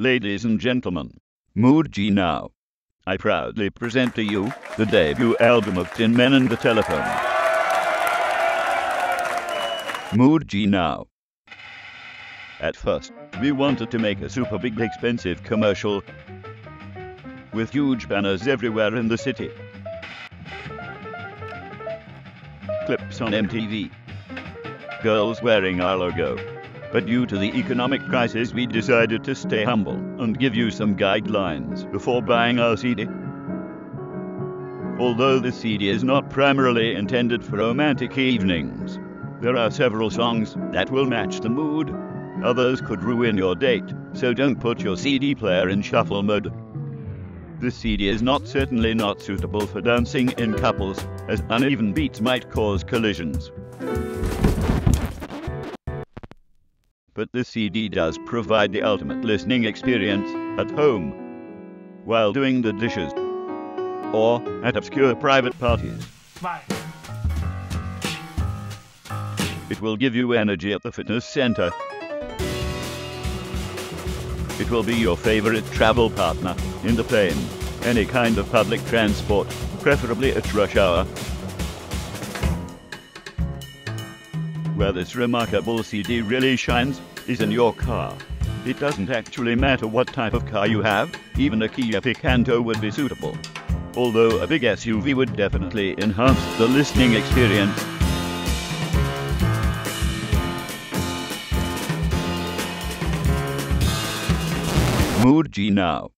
Ladies and gentlemen, G now. I proudly present to you the debut album of Tin Men and the Telephone. G now. At first, we wanted to make a super big expensive commercial with huge banners everywhere in the city. Clips on MTV. Girls wearing our logo. But due to the economic crisis, we decided to stay humble and give you some guidelines before buying our CD. Although the CD is not primarily intended for romantic evenings, there are several songs that will match the mood. Others could ruin your date, so don't put your CD player in shuffle mode. The CD is not certainly not suitable for dancing in couples, as uneven beats might cause collisions. But the CD does provide the ultimate listening experience at home, while doing the dishes, or at obscure private parties. It will give you energy at the fitness center. It will be your favorite travel partner in the plane, any kind of public transport, preferably at rush hour. Where this remarkable CD really shines is in your car. It doesn't actually matter what type of car you have, even a Kia Picanto would be suitable. Although a big SUV would definitely enhance the listening experience. Moetjenou.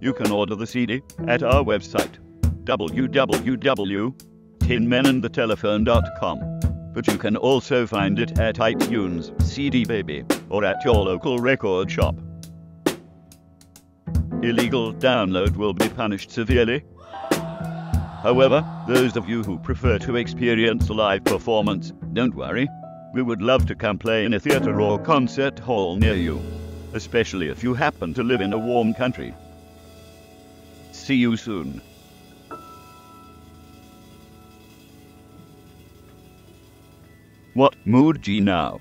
You can order the CD at our website www.tinmenandthetelephone.com. But you can also find it at iTunes, CD Baby, or at your local record shop. Illegal download will be punished severely. However, those of you who prefer to experience a live performance, don't worry. We would love to come play in a theater or concert hall near you, especially if you happen to live in a warm country. See you soon. What Moetjenou?